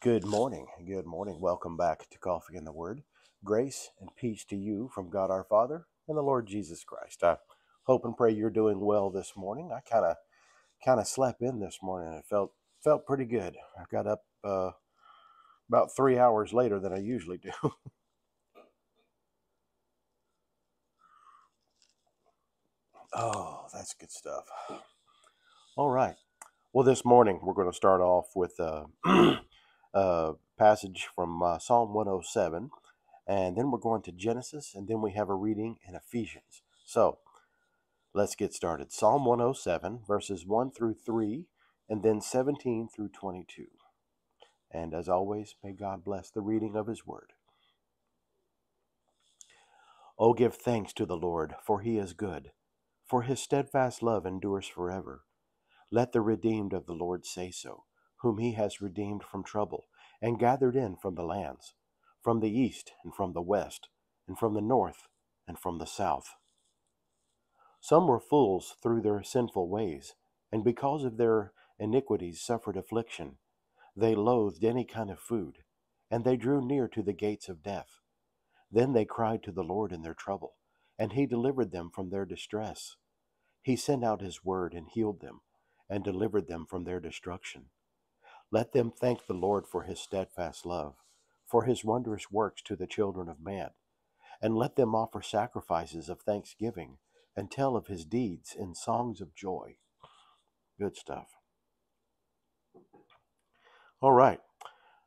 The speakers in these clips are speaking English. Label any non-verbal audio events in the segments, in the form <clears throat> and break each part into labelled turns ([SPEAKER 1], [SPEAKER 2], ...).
[SPEAKER 1] Good morning. Good morning. Welcome back to Coffee and the Word. Grace and peace to you from God our Father and the Lord Jesus Christ. I hope and pray you're doing well this morning. I kind of kind of slept in this morning. It felt felt pretty good. I got up uh, about three hours later than I usually do. <laughs> oh, that's good stuff. All right. Well, this morning we're going to start off with. Uh, <clears throat> uh, passage from uh, Psalm 107, and then we're going to Genesis, and then we have a reading in Ephesians. So let's get started. Psalm 107, verses 1 through 3, and then 17 through 22. And as always, may God bless the reading of His Word. Oh, give thanks to the Lord, for He is good, for His steadfast love endures forever. Let the redeemed of the Lord say so whom he has redeemed from trouble, and gathered in from the lands, from the east and from the west, and from the north and from the south. Some were fools through their sinful ways, and because of their iniquities suffered affliction. They loathed any kind of food, and they drew near to the gates of death. Then they cried to the Lord in their trouble, and he delivered them from their distress. He sent out his word and healed them, and delivered them from their destruction. Let them thank the Lord for his steadfast love, for his wondrous works to the children of man. And let them offer sacrifices of thanksgiving and tell of his deeds in songs of joy. Good stuff. All right.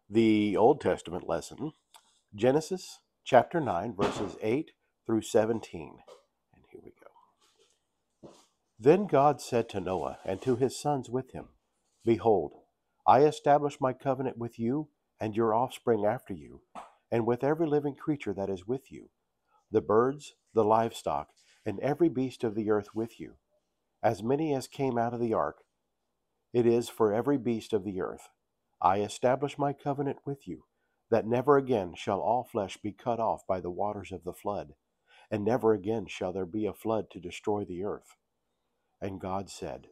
[SPEAKER 1] The Old Testament lesson, Genesis chapter 9, verses 8 through 17. And here we go. Then God said to Noah and to his sons with him, Behold, I establish my covenant with you and your offspring after you, and with every living creature that is with you, the birds, the livestock, and every beast of the earth with you, as many as came out of the ark. It is for every beast of the earth. I establish my covenant with you, that never again shall all flesh be cut off by the waters of the flood, and never again shall there be a flood to destroy the earth. And God said,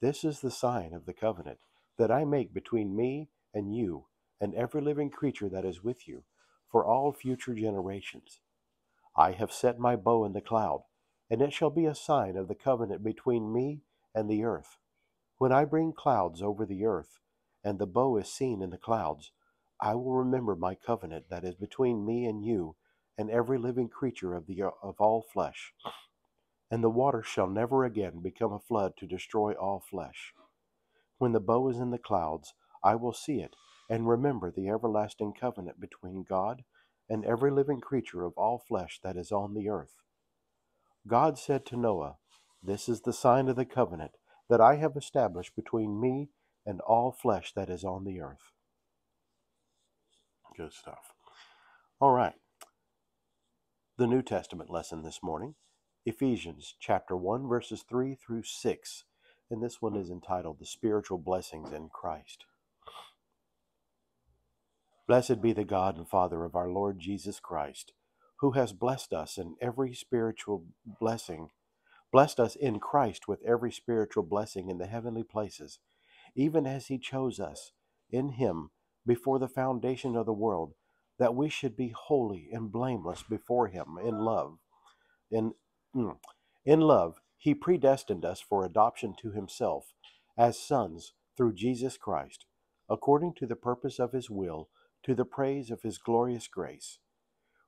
[SPEAKER 1] This is the sign of the covenant that I make between me and you and every living creature that is with you for all future generations. I have set my bow in the cloud, and it shall be a sign of the covenant between me and the earth. When I bring clouds over the earth, and the bow is seen in the clouds, I will remember my covenant that is between me and you and every living creature of the of all flesh. And the water shall never again become a flood to destroy all flesh. When the bow is in the clouds, I will see it, and remember the everlasting covenant between God and every living creature of all flesh that is on the earth. God said to Noah, This is the sign of the covenant that I have established between me and all flesh that is on the earth. Good stuff. All right. The New Testament lesson this morning, Ephesians chapter 1 verses 3 through 6 and this one is entitled The Spiritual Blessings in Christ. Blessed be the God and Father of our Lord Jesus Christ, who has blessed us in every spiritual blessing, blessed us in Christ with every spiritual blessing in the heavenly places, even as he chose us in him before the foundation of the world, that we should be holy and blameless before him in love. In, mm, in love, he predestined us for adoption to Himself as sons through Jesus Christ, according to the purpose of His will, to the praise of His glorious grace,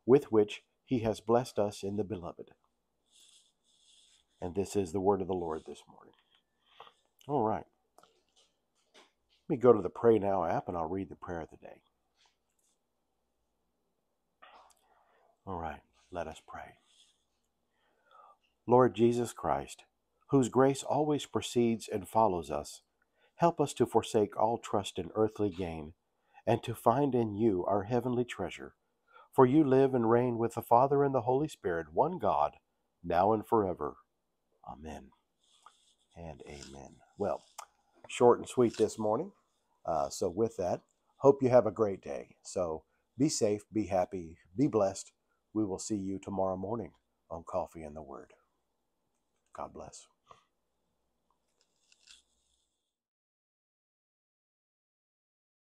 [SPEAKER 1] with which He has blessed us in the Beloved. And this is the word of the Lord this morning. All right. Let me go to the Pray Now app and I'll read the prayer of the day. All right, let us pray. Lord Jesus Christ, whose grace always precedes and follows us, help us to forsake all trust in earthly gain, and to find in you our heavenly treasure. For you live and reign with the Father and the Holy Spirit, one God, now and forever. Amen and amen. Well, short and sweet this morning. Uh, so, with that, hope you have a great day. So, be safe, be happy, be blessed. We will see you tomorrow morning on Coffee and the Word. God bless.